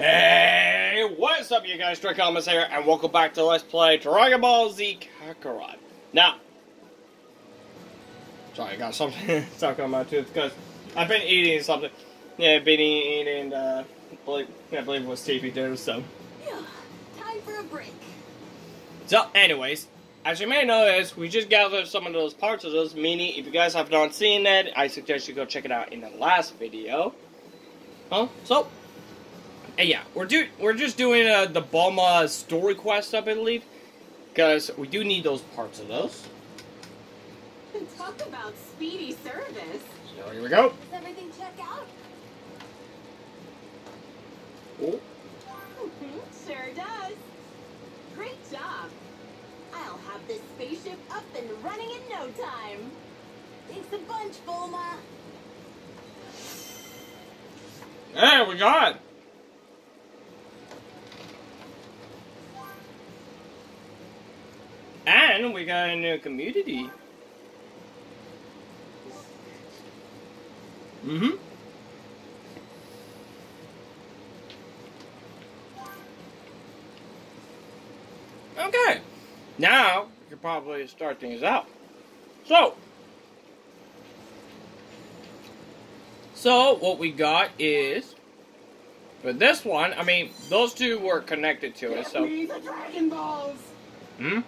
Hey, what's up, you guys? Comments here, and welcome back to Let's Play Dragon Ball Z Kakarot. Now, sorry, I got something stuck on my tooth because I've been eating something. Yeah, I've been eating, uh, I believe, I believe it was TV too, so. Time for a break. So, anyways, as you may notice, we just gathered some of those parts of those, meaning if you guys have not seen it, I suggest you go check it out in the last video. Huh? So, and yeah, we're do we're just doing uh, the Bulma story quest, up, I believe, because we do need those parts of those. Talk about speedy service. So here we go. Does everything check out? Oh, sure does. Great job. I'll have this spaceship up and running in no time. Thanks a bunch, Bulma. There we got it. And we got a new community. Mm-hmm. Okay. Now, we can probably start things out. So, so what we got is for this one, I mean, those two were connected to it, so. me the Dragon Balls. Hmm?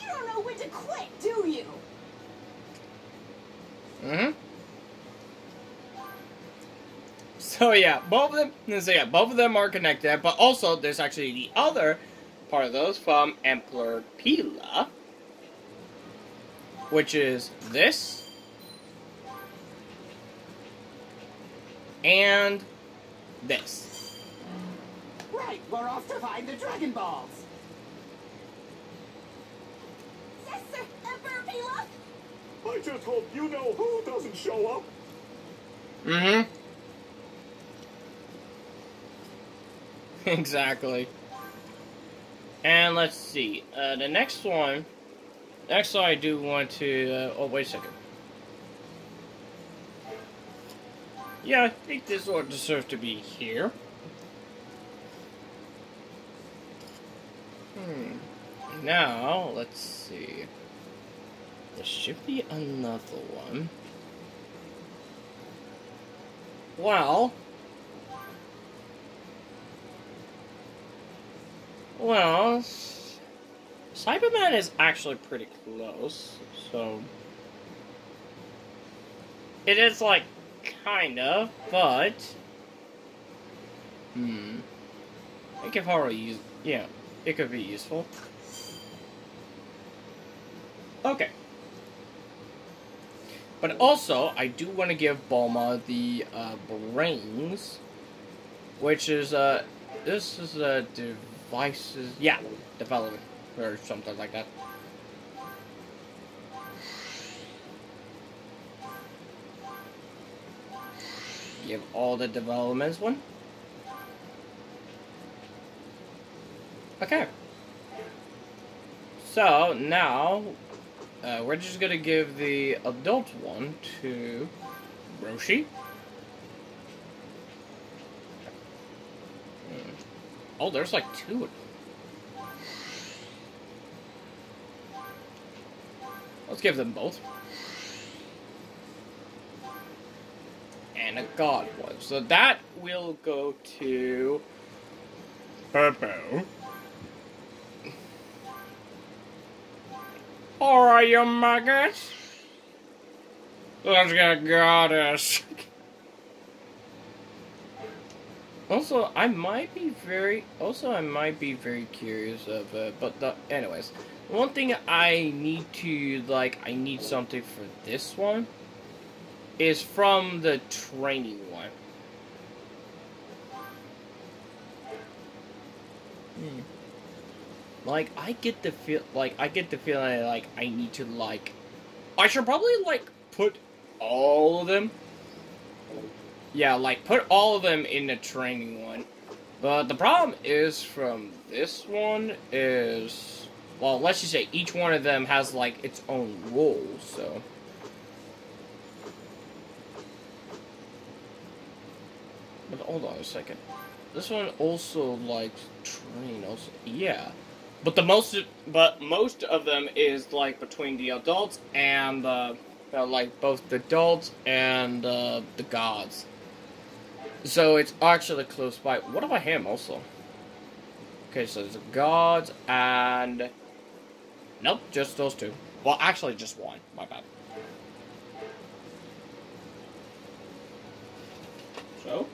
You don't know when to you? Mm-hmm. So yeah, both of them. So yeah, both of them are connected, but also there's actually the other part of those from Emperor Pilaf, which is this and this. Right, we're off to find the Dragon Balls. Yes, sir. Emperor Pilaf. I just hope you know who doesn't show up. Mm-hmm. exactly. And let's see. Uh, the next one. Next one I do want to. Uh, oh, wait a second. Yeah, I think this one deserves to be here. Hmm. Now, let's see. There should be another one. Well. Well. Saibaman is actually pretty close, so. It is like, kind of, but. Hmm. It could probably use. Yeah, it could be useful. Okay. But also, I do want to give Bulma the uh, brains, which is uh, this is a devices, yeah, development or something like that. Give all the developments one. Okay. So now uh, we're just gonna give the adult one to Roshi. Hmm. Oh, there's like two of them. Let's give them both. And a god one. So that will go to Purple. Alright, you maggots. Let's get goddess. Also, I might be very. Also, I might be very curious of. Uh, but the, anyways, one thing I need to like. I need something for this one. Is from the training one. Like I get the feel like I get the feeling like I need to like I should probably like put all of them. Yeah, like put all of them in the training one. But the problem is from this one is well, let's just say each one of them has like its own rules, so But hold on a second. This one also likes train. Also, yeah. But the most, but most of them is like between the adults and uh, uh, like both the adults and uh, the gods. So it's actually close by. What about him also? Okay, so there's the gods and nope, just those two. Well, actually, just one. My bad. So.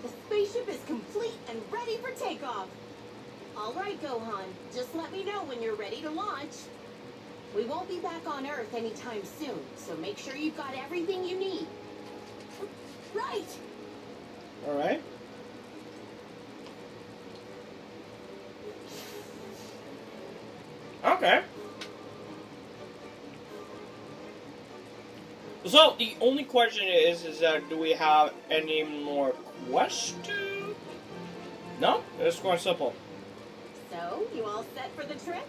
The spaceship is complete and ready for takeoff. Gohan. Just let me know when you're ready to launch. We won't be back on Earth anytime soon, so make sure you've got everything you need. Right. All right. Okay. So the only question is, is that do we have any more questions? No, it's quite simple. So, you all set for the trip?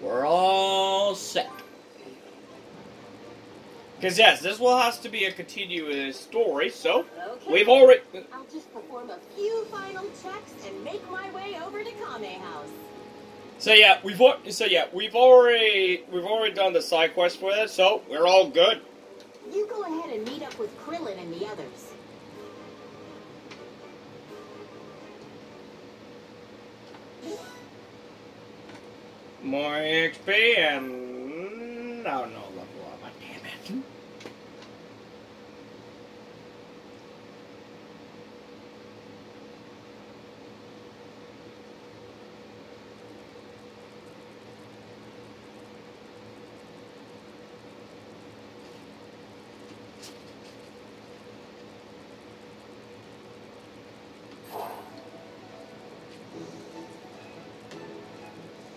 We're all set. Because yes, this will has to be a continuous story. So Okay. we've already. I'll just perform a few final checks and make my way over to Kame House. So yeah, we've so yeah we've already we've already done the side quest for this, so we're all good. You go ahead and meet up with Krillin and the others. More XP and I don't level up. Damn it.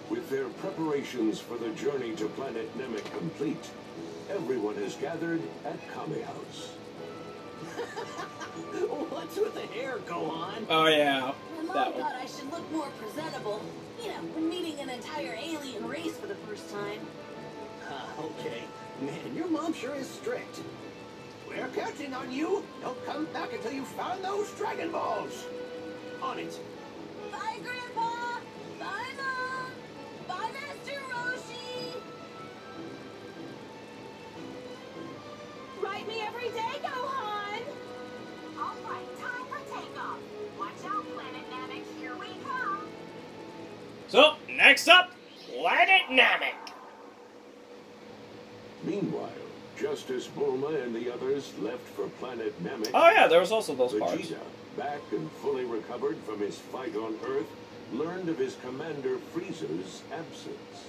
With their preparations for the journey to planet Namek complete, everyone is gathered at Kame House. What's with the hair, Gohan? Oh yeah, My mom that one. thought I should look more presentable. You know, when meeting an entire alien race for the first time. Ah, okay. Man, your mom sure is strict. We're counting on you. Don't come back until you've found those Dragon Balls. On it. Next up, Planet Namek. Meanwhile, Justice Bulma and the others left for planet Namek, Oh yeah, there was also those parts. Vegeta, back and fully recovered from his fight on Earth, learned of his commander Frieza's absence.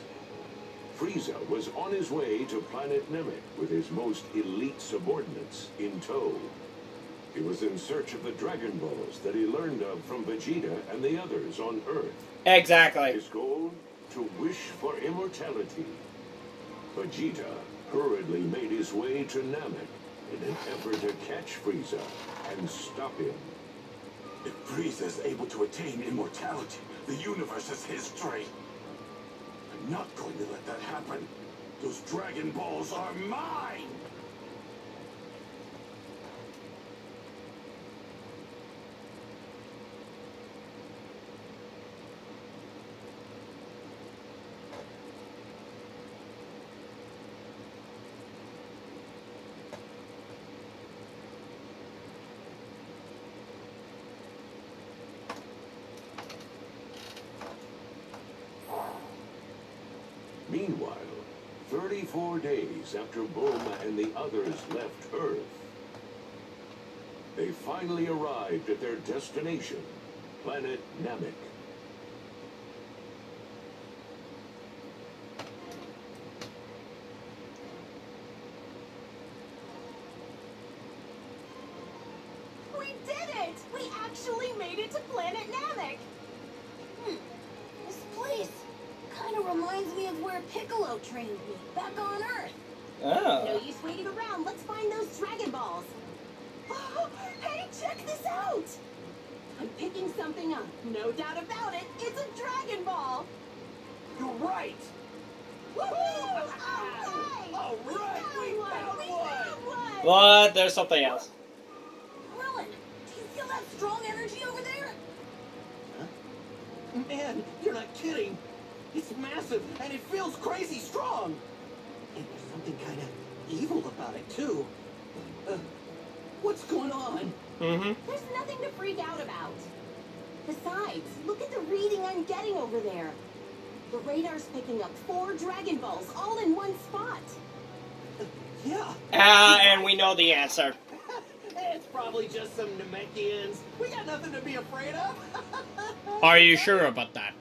Frieza was on his way to planet Namek with his most elite subordinates in tow. He was in search of the Dragon Balls that he learned of from Vegeta and the others on Earth. Exactly. His goal? To wish for immortality. Vegeta hurriedly made his way to Namek in an effort to catch Frieza and stop him. If Frieza is able to attain immortality, the universe is history. I'm not going to let that happen. Those Dragon Balls are mine! Meanwhile, 34 days after Bulma and the others left Earth, they finally arrived at their destination, planet Namek. We did it! We Hmm, reminds me of where Piccolo trained me, back on Earth. Oh. No use waiting around. Let's find those Dragon Balls. Oh, hey, check this out. I'm picking something up. No doubt about it. It's a Dragon Ball. You're right. Woohoo! All right. All right, we We found We one. found one. What? There's something else. Krillin, do you feel that strong energy over there? Huh? Man, you're not kidding. It's massive and it feels crazy strong. And there's something kind of evil about it too. Uh, what's going on? Mm-hmm. There's nothing to freak out about. Besides, look at the reading I'm getting over there. The radar's picking up four Dragon Balls all in one spot. Yeah. Ah, and we know the answer. It's probably just some Namekians. We got nothing to be afraid of. Are you sure about that?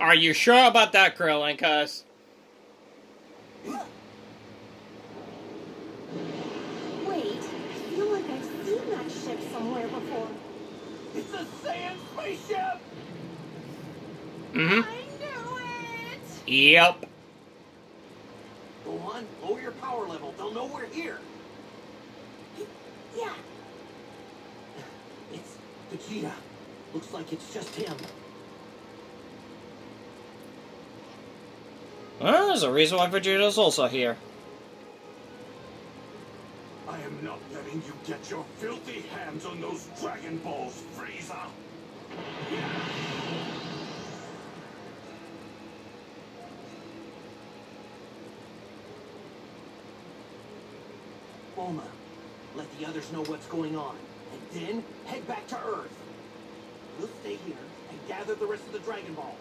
Are you sure about that, Krillin? Cause Wait, I feel like I've seen that ship somewhere before. it's a Saiyan spaceship. mm-hmm. I knew it! Yep. Gohan, lower your power level. They'll know we're here. Yeah, It's Vegeta. Looks like it's just him. Well, there's a reason why Vegeta's also here. I am not letting you get your filthy hands on those Dragon Balls, Frieza! Bulma, let the others know what's going on, and then head back to Earth. We'll stay here and gather the rest of the Dragon Balls.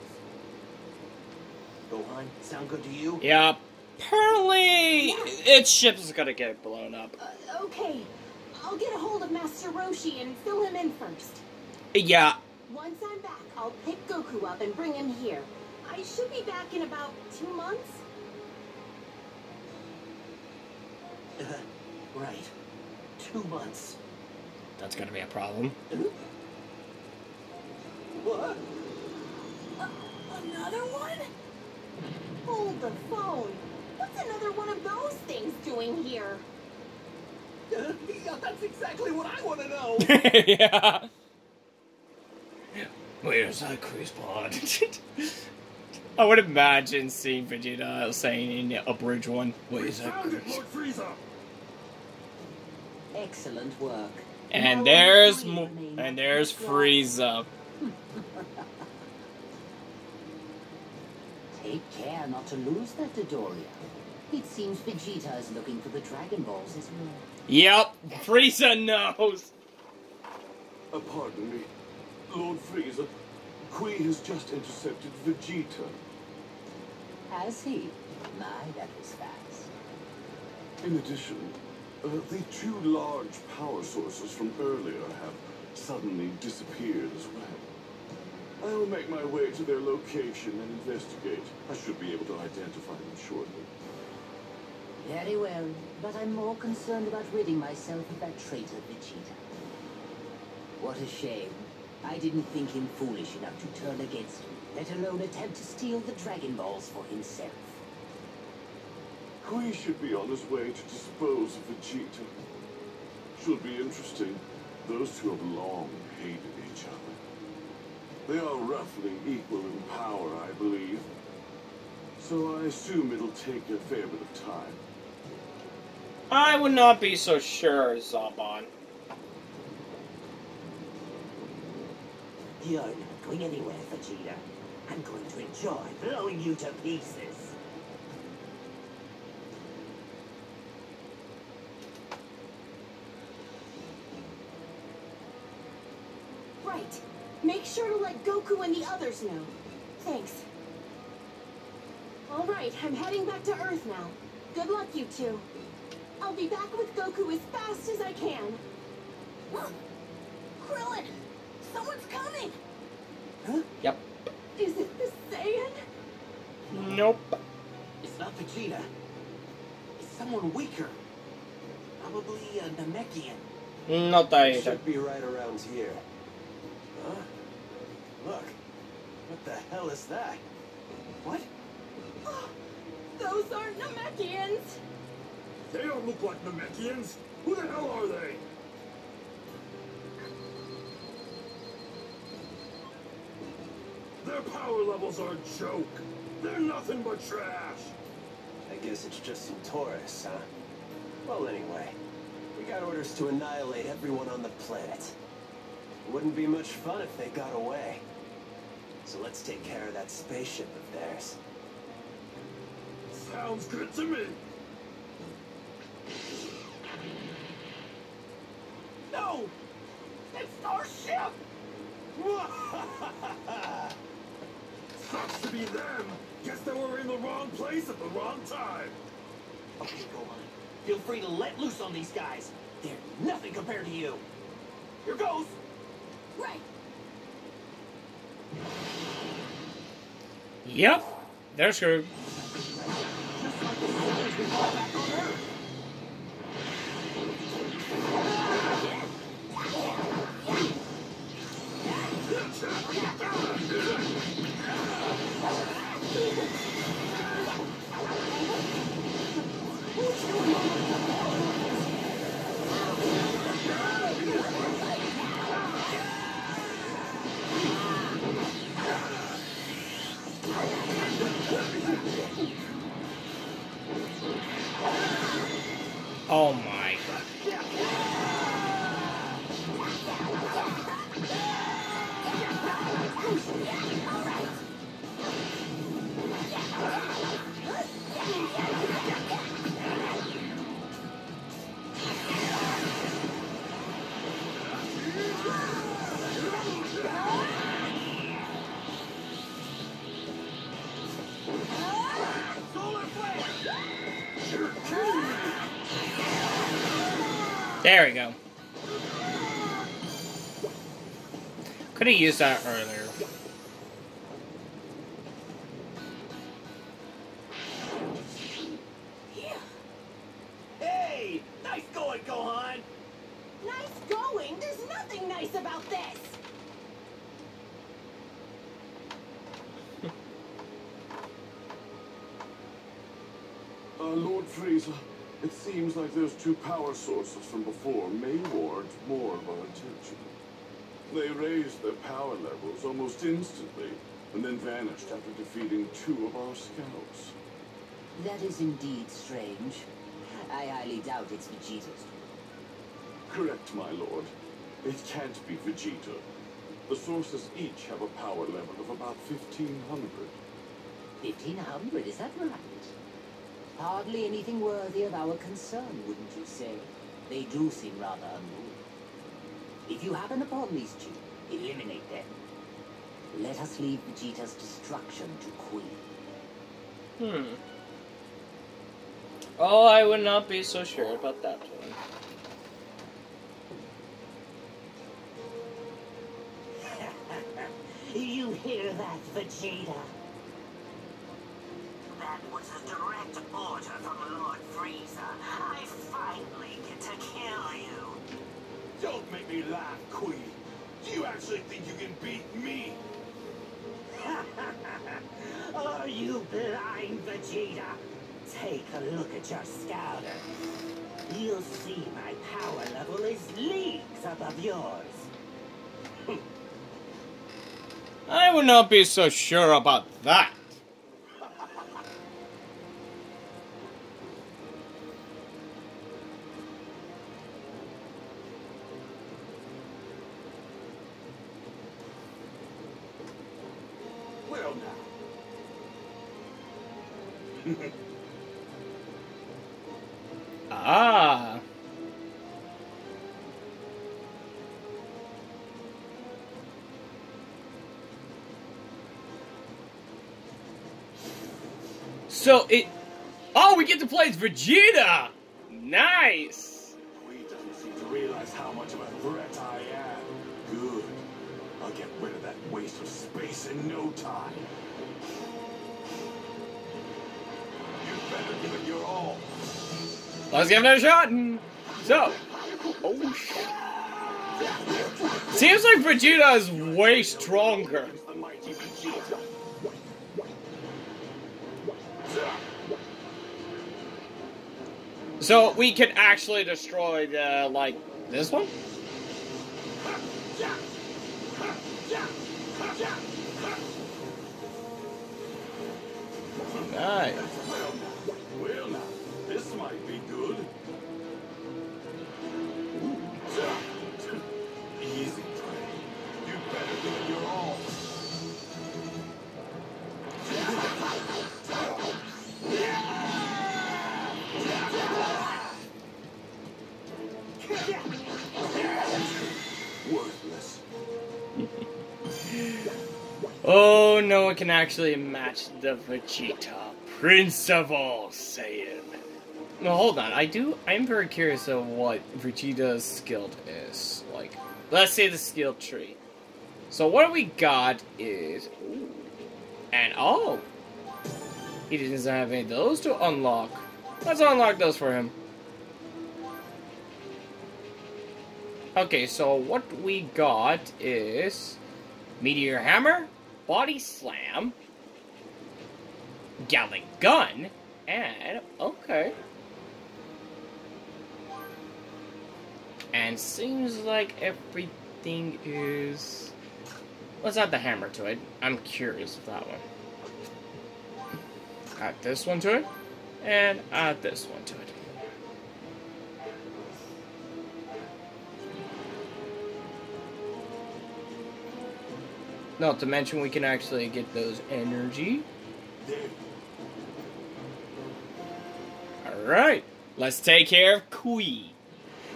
Gohan, sound good to you? Yep. Apparently, its ship is gonna get blown up. uh, okay. I'll get a hold of Master Roshi and fill him in first. Yeah. Once I'm back, I'll pick Goku up and bring him here. I should be back in about two months. Uh, right. Two months. That's gonna be a problem. What? Another one? Hold the phone. What's another one of those things doing here? Uh, yeah, that's exactly what I want to know. yeah. Where's that cruise pod? I would imagine seeing Vegeta saying in a bridge one, Where's that Found? Lord Frieza! Excellent work. And Now there's three and there's Frieza. Take care not to lose that Dodoria. It seems Vegeta is looking for the Dragon Balls as well. Yep, Frieza knows. Uh, pardon me. Lord Frieza, Cui has just intercepted Vegeta. Has he? My, that was fast. In addition, uh, the two large power sources from earlier have suddenly disappeared as well. I will make my way to their location and investigate. I should be able to identify them shortly. Very well, but I'm more concerned about ridding myself of that traitor Vegeta. What a shame. I didn't think him foolish enough to turn against me, let alone attempt to steal the Dragon Balls for himself. Cui should be on his way to dispose of Vegeta. Should be interesting. Those two have long hated each other. They are roughly equal in power, I believe. So I assume it'll take a fair bit of time. I would not be so sure, Zarbon. You're not going anywhere, Vegeta. I'm going to enjoy blowing you to pieces. Right. Make sure to let Goku and the others know. Thanks. All right, I'm heading back to Earth now. Good luck, you two. I'll be back with Goku as fast as I can. Krillin, someone's coming. Huh? Yep. Is it the Saiyan? Nope. It's not Vegeta. It's someone weaker. Probably a Namekian. Not that either. Should be right around here. Huh? Look. What the hell is that? What? Oh, those aren't Namekians. They don't look like Namekians. Who the hell are they? Their power levels are a joke. They're nothing but trash. I guess it's just some tourists, huh? Well, anyway, we got orders to annihilate everyone on the planet. It wouldn't be much fun if they got away. So let's take care of that spaceship of theirs. Sounds good to me. No! It's our ship! Sucks to be them. Guess they were in the wrong place at the wrong time. Okay, go on. Feel free to let loose on these guys. They're nothing compared to you. Here goes! Right. Yep. They're screwed. Oh my. There we go. Could have used that earlier. Two power sources from before may warrant more of our attention. They raised their power levels almost instantly, and then vanished after defeating two of our scouts. That is indeed strange. I highly doubt it's Vegeta's. Correct, my lord. It can't be Vegeta. The sources each have a power level of about 1500. 1500, is that right? Hardly anything worthy of our concern, wouldn't you say? They do seem rather unruly. If you happen upon these two, eliminate them. Let us leave Vegeta's destruction to Cui. Hmm. Oh, I would not be so sure about that one. You hear that, Vegeta? That was a direct order from Lord Frieza. I finally get to kill you. Don't make me laugh, Cui. Do you actually think you can beat me? Are oh, you blind, Vegeta? Take a look at your scouter. You'll see my power level is leagues above yours. I would not be so sure about that. Now. Ah. So it. Oh, we get to play as Vegeta! Nice! burst of space in no time. You'd better give it your all. Let's give it a shot. And so, oh shit. Seems like Vegeta is way stronger. So we can actually destroy the, like, this one? Nice. Well now, this might be good. Easy, Trey. You better give it your all. Worthless. Oh, no one can actually match the Vegeta, Prince of all Saiyan. No, hold on. I do. I'm very curious of what Vegeta's skill is. Like, let's say the skill tree. So what we got is, and oh, he doesn't have any of those to unlock. Let's unlock those for him. Okay, so what we got is Meteor Hammer, Body Slam, Galick Gun, and okay. And seems like everything is. Let's add the hammer to it. I'm curious of that one. Add this one to it, and add this one to it. Not to mention we can actually get those energy. Alright, let's take care of Cui.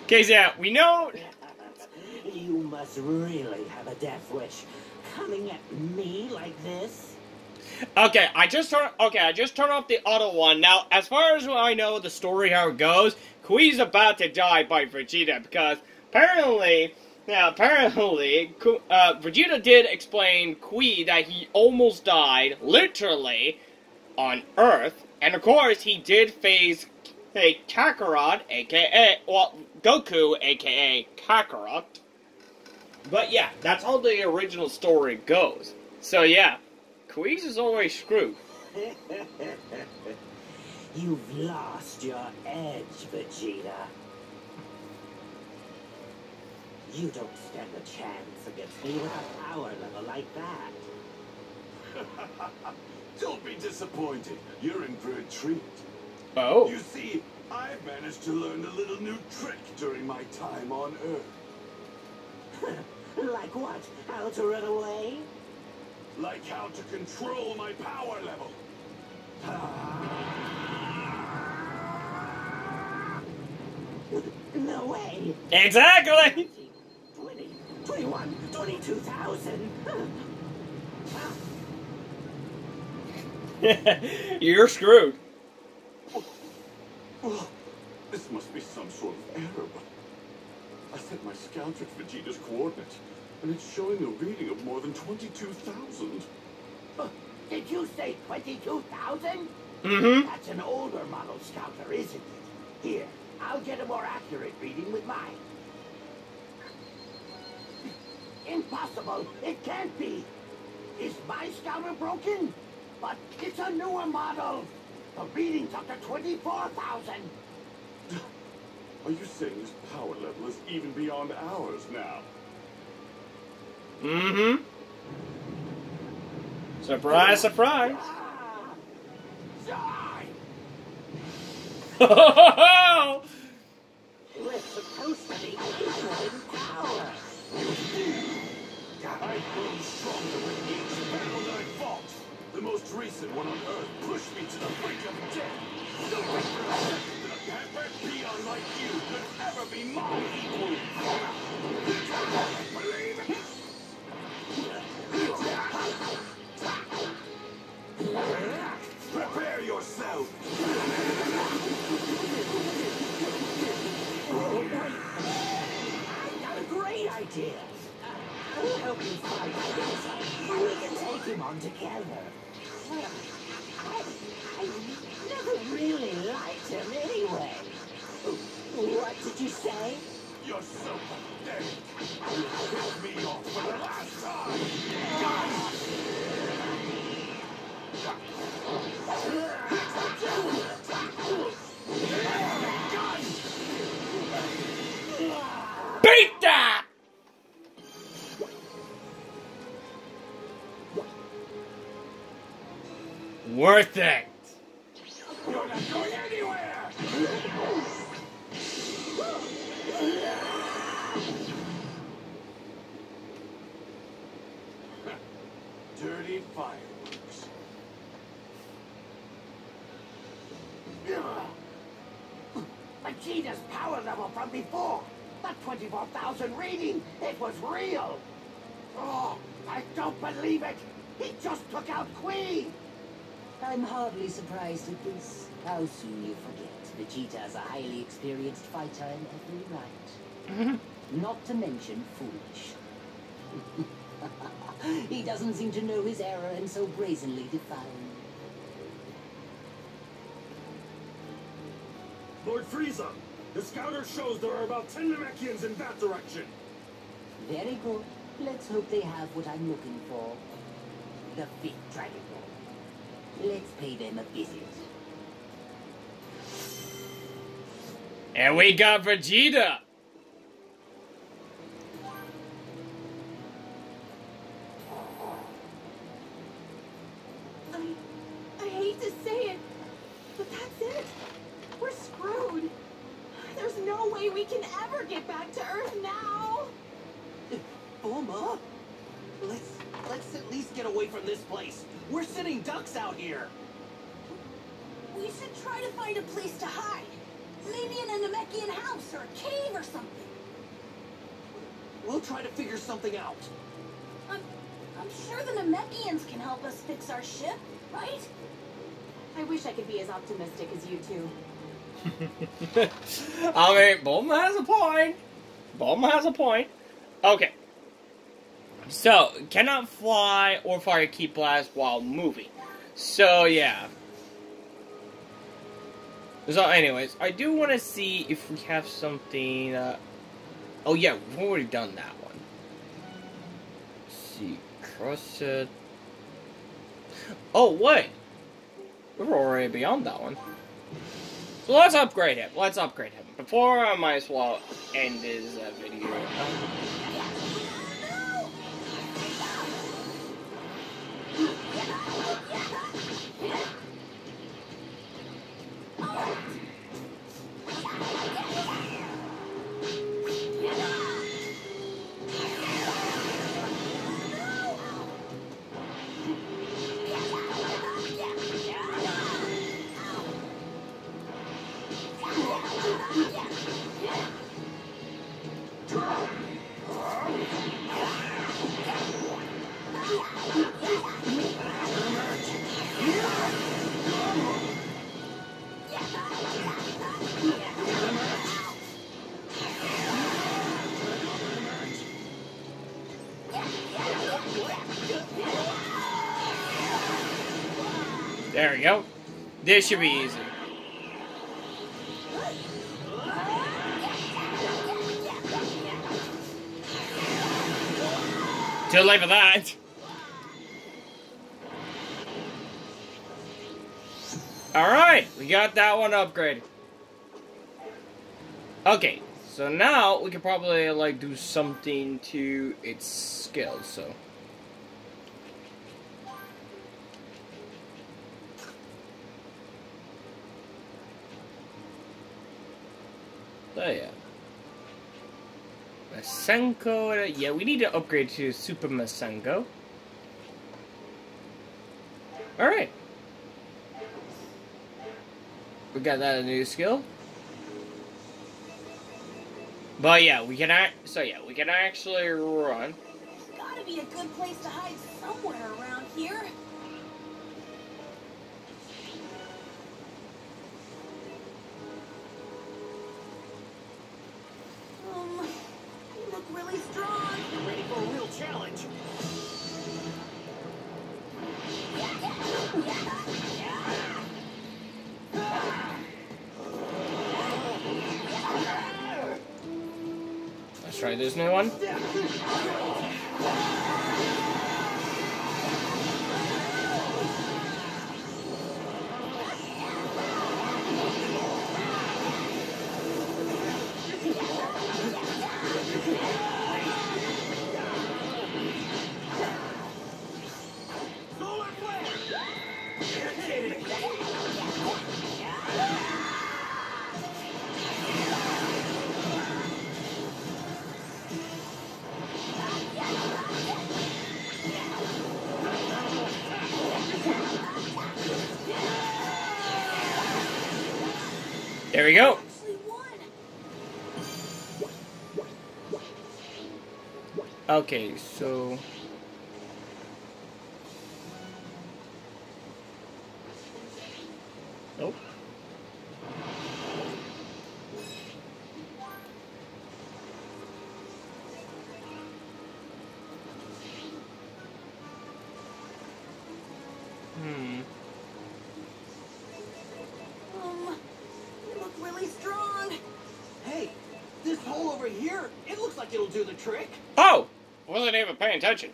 Okay, so yeah, we know. You must really have a death wish. Coming at me like this? Okay, I just turn. Okay, I just turned off the auto one. Now, as far as I know, the story how it goes, Cui's about to die by Vegeta because apparently, now apparently, uh, Vegeta did explain Cui that he almost died, literally, on Earth, and of course he did face a Kakarot, aka well Goku, aka Kakarot. But yeah, that's how the original story goes. So yeah, Cui's is always screwed. You've lost your edge, Vegeta. You don't stand a chance against me with a power level like that. Don't be disappointed. You're in for a treat. Oh. You see, I've managed to learn a little new trick during my time on Earth. like what? How to run away? Like how to control my power level. No way! Exactly! 20, 21, 22,000! You're screwed. Oh, this must be some sort of error, but I set my scout at Vegeta's coordinates, and it's showing a reading of more than 22,000. Did you say 22,000? Mm-hmm. That's an older model scouter, isn't it? Here, I'll get a more accurate reading with mine. Impossible! It can't be! Is my scouter broken? But it's a newer model! The reading's up to 24,000! Are you saying his power level is even beyond ours now? Mm-hmm. Surprise, surprise. Ah! Die! oh, We're supposed to be equal in power! Recent one on Earth pushed me to the brink of death. Don't think for that a half-bred peon like you could ever be my equal. Believe it! Prepare yourself! I've got a great idea! I'll help you fight we can take him on together. I, I never really liked him anyway. What did you say? You're so pathetic! You pissed me off for the last time! Power level from before. That 24,000 reading, it was real. Oh, I don't believe it. He just took out Cui. I'm hardly surprised at this. How soon you forget. Vegeta is a highly experienced fighter in every right. Mm-hmm. Not to mention foolish. he doesn't seem to know his error and so brazenly defies. Lord Frieza, the scouter shows there are about 10 Namekians in that direction. Very good. Let's hope they have what I'm looking for. The fifth Dragon Ball. Let's pay them a visit. And we got Vegeta. Bulma? Let's let's at least get away from this place. We're sitting ducks out here. We should try to find a place to hide. Maybe in a Namekian house or a cave or something. We'll try to figure something out. I'm, I'm sure the Namekians can help us fix our ship, right? I wish I could be as optimistic as you two. I mean, Bulma has a point. Bulma has a point. Okay. So, cannot fly or fire ki blast while moving. So, yeah. So, anyways, I do want to see if we have something. Uh... Oh, yeah, we've already done that one. Let's see, cross it. Oh, wait. We're already beyond that one. So let's upgrade him. Let's upgrade him. Before I might as well end this uh, video. There we go. This should be easy. Too late for that. Alright, we got that one upgraded. Okay, so now we can probably like do something to its skills, so. So yeah. Masenko, uh, yeah, we need to upgrade to Super Masenko. Alright. We got that a new skill. But yeah, we can act. So yeah, we can actually run. There's gotta be a good place to hide somewhere around here. Um, you look really strong. You're ready for a real challenge. Let's try this new one. We go. Okay, so. Nope. Hmm. Um, you look really strong. Hey, this hole over here, it looks like it'll do the trick. Oh! Wasn't even paying attention.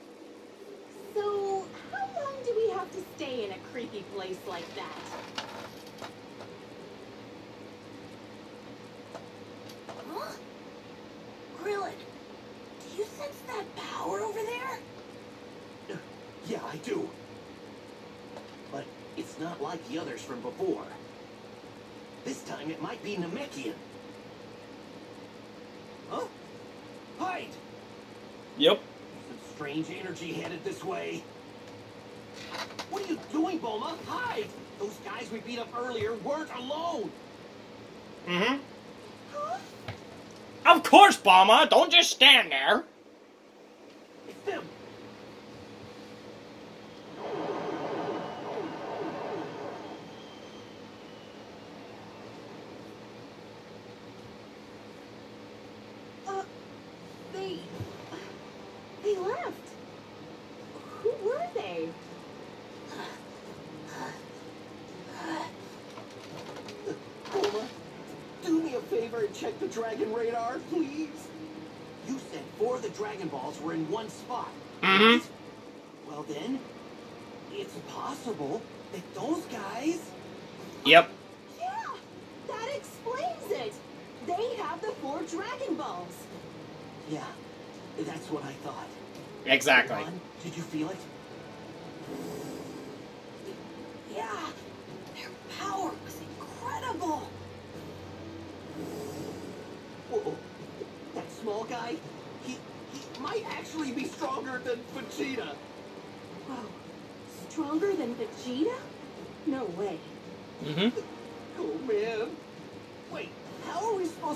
So, how long do we have to stay in a creepy place like that? Huh? Krillin, do you sense that power over there? Yeah, I do. But it's not like the others from before. This time it might be Namekian. Huh? Hide! Yep. Some strange energy headed this way. What are you doing, Bulma? Hide! Those guys we beat up earlier weren't alone. Mm hmm. Of course, Bulma! Don't just stand there! It's them. Uh, they. They left. Who were they? Bulma, do me a favor and check the Dragon radar, please. You said four of the Dragon Balls were in one spot. Mhm. Well then, it's possible that those guys. Yep. Yeah, that explains it. They have the four Dragon Balls. Yeah, that's what I thought. Exactly. Ron, did you feel it?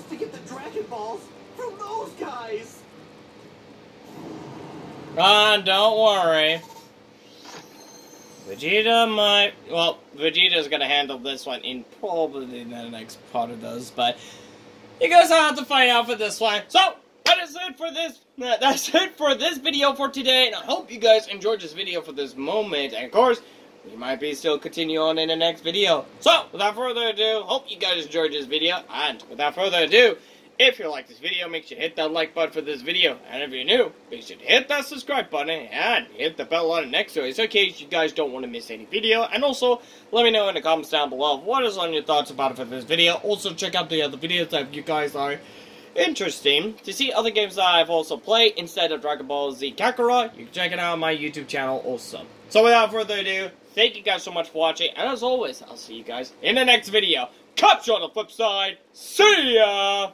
Supposed to get the Dragon Balls from those guys? Ah, don't worry. Vegeta might. Well, Vegeta's gonna handle this one in probably the next part of those, but you guys will have to find out for this one. So, that is it for this. That's it for this video for today, and I hope you guys enjoyed this video for this moment. And of course, we might be still continue on in the next video. So, without further ado, hope you guys enjoyed this video, and without further ado, if you like this video, make sure to hit that like button for this video. And if you're new, make sure to hit that subscribe button and hit the bell on next to it so in case you guys don't want to miss any video. And also, let me know in the comments down below what is on your thoughts about it for this video. Also, check out the other videos that you guys are interesting. To see other games that I've also played instead of Dragon Ball Z Kakarot, you can check it out on my YouTube channel also. So without further ado, thank you guys so much for watching. And as always, I'll see you guys in the next video. Catch you on the flip side. See ya!